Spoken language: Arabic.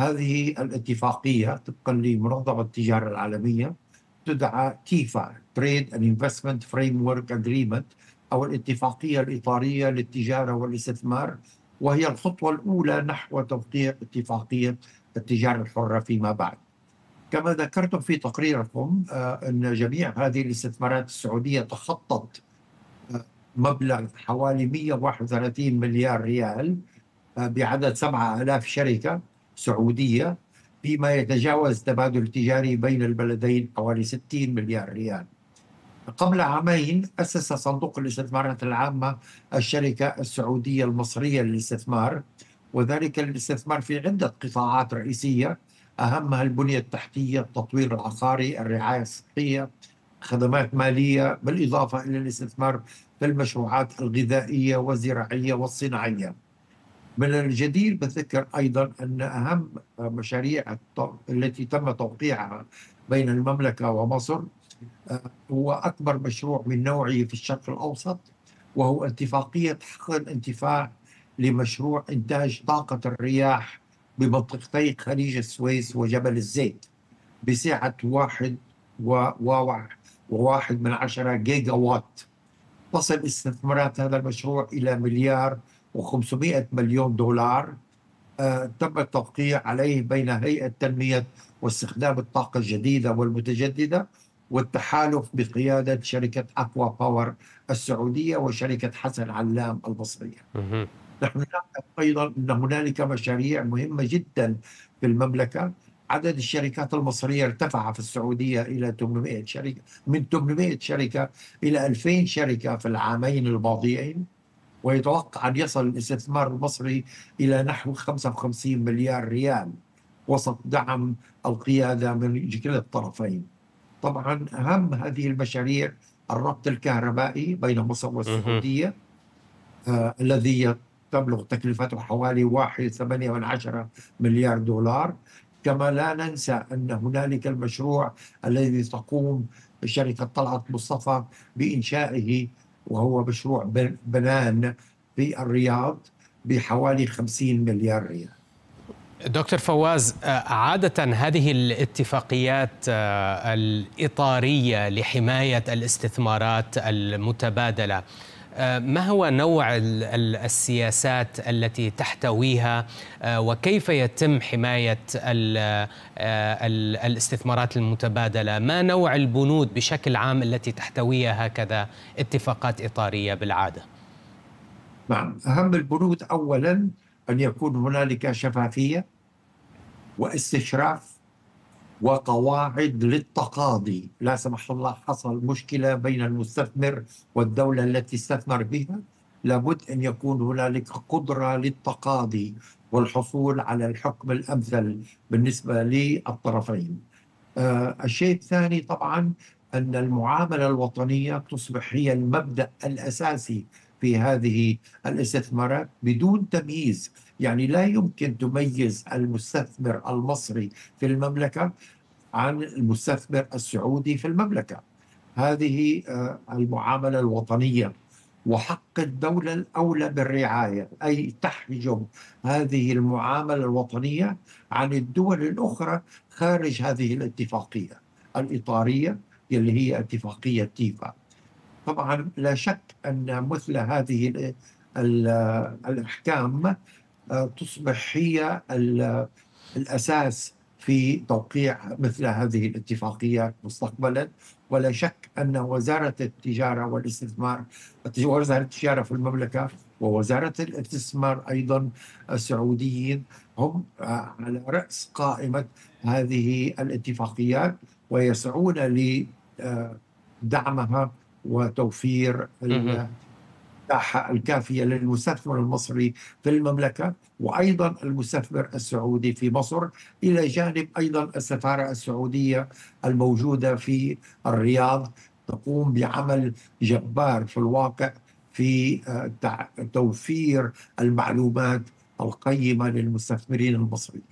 هذه الاتفاقية طبقا لمنظمة التجارة العالمية تدعى تيفا Trade and Investment Framework Agreement أو الاتفاقية الإطارية للتجارة والاستثمار وهي الخطوة الأولى نحو توقيع اتفاقية التجارة الحرة فيما بعد. كما ذكرتم في تقريركم آه، أن جميع هذه الاستثمارات السعودية تخطت آه، مبلغ حوالي 131 مليار ريال آه، بعدد 7000 شركة سعودية فيما يتجاوز التبادل التجاري بين البلدين حوالي 60 مليار ريال. قبل عامين أسس صندوق الاستثمارات العامة الشركة السعودية المصرية للاستثمار وذلك للاستثمار في عدة قطاعات رئيسية أهمها البنية التحتية التطوير العقاري الرعاية الصحية خدمات مالية بالإضافة إلى الاستثمار في المشروعات الغذائية والزراعية والصناعية. من الجدير بالذكر أيضا أن أهم مشاريع التي تم توقيعها بين المملكة ومصر آه، هو أكبر مشروع من نوعه في الشرق الأوسط وهو اتفاقية حقل الانتفاع لمشروع إنتاج طاقة الرياح بمنطقتي خليج السويس وجبل الزيت بسعة واحد وواحد من عشرة جيجا وات تصل استثمارات هذا المشروع إلى مليار و500 مليون دولار آه، تم التوقيع عليه بين هيئة تنمية واستخدام الطاقة الجديدة والمتجددة والتحالف بقيادة شركة أكوا باور السعودية وشركة حسن علام المصرية نحن نعلم أيضا أن هنالك مشاريع مهمة جدا في المملكة. عدد الشركات المصرية ارتفع في السعودية إلى 800 شركة من 800 شركة إلى 2000 شركة في العامين الماضيين. ويتوقع أن يصل الاستثمار المصري إلى نحو 55 مليار ريال وسط دعم القيادة من كلا الطرفين. طبعا أهم هذه المشاريع الربط الكهربائي بين مصر والسعودية آه الذي تبلغ تكلفته حوالي 1.8 مليار دولار. كما لا ننسى أن هنالك المشروع الذي تقوم شركة طلعت مصطفى بإنشائه وهو مشروع بنان في الرياض بحوالي 50 مليار ريال. دكتور فواز آه، عادة هذه الاتفاقيات آه، الإطارية لحماية الاستثمارات المتبادلة ما هو نوع السياسات التي تحتويها؟ وكيف يتم حماية الاستثمارات المتبادلة؟ ما نوع البنود بشكل عام التي تحتويها هكذا اتفاقات إطارية بالعادة؟ نعم أهم البنود أولا أن يكون هنالك شفافية واستشراف وقواعد للتقاضي. لا سمح الله حصل مشكلة بين المستثمر والدولة التي استثمر بها. لابد أن يكون هنالك قدرة للتقاضي والحصول على الحكم الأمثل بالنسبة للطرفين. آه الشيء الثاني طبعا أن المعاملة الوطنية تصبح هي المبدأ الأساسي في هذه الاستثمارات بدون تمييز. يعني لا يمكن تميز المستثمر المصري في المملكة عن المستثمر السعودي في المملكة. هذه آه، المعاملة الوطنية وحق الدولة الأولى بالرعاية أي تحجب هذه المعاملة الوطنية عن الدول الأخرى خارج هذه الاتفاقية الإطارية اللي هي اتفاقية تيفا. طبعا لا شك أن مثل هذه الأحكام تصبح هي الأساس في توقيع مثل هذه الاتفاقيات مستقبلا. ولا شك أن وزارة التجارة والاستثمار وزارة التجارة في المملكة ووزارة الاستثمار أيضا السعوديين هم آه، على رأس قائمة هذه الاتفاقيات ويسعون لدعمها وتوفير المساحة الكافية للمستثمر المصري في المملكة وأيضا المستثمر السعودي في مصر إلى جانب أيضا السفارة السعودية الموجودة في الرياض تقوم بعمل جبار في الواقع في آه، توفير المعلومات القيمة للمستثمرين المصريين.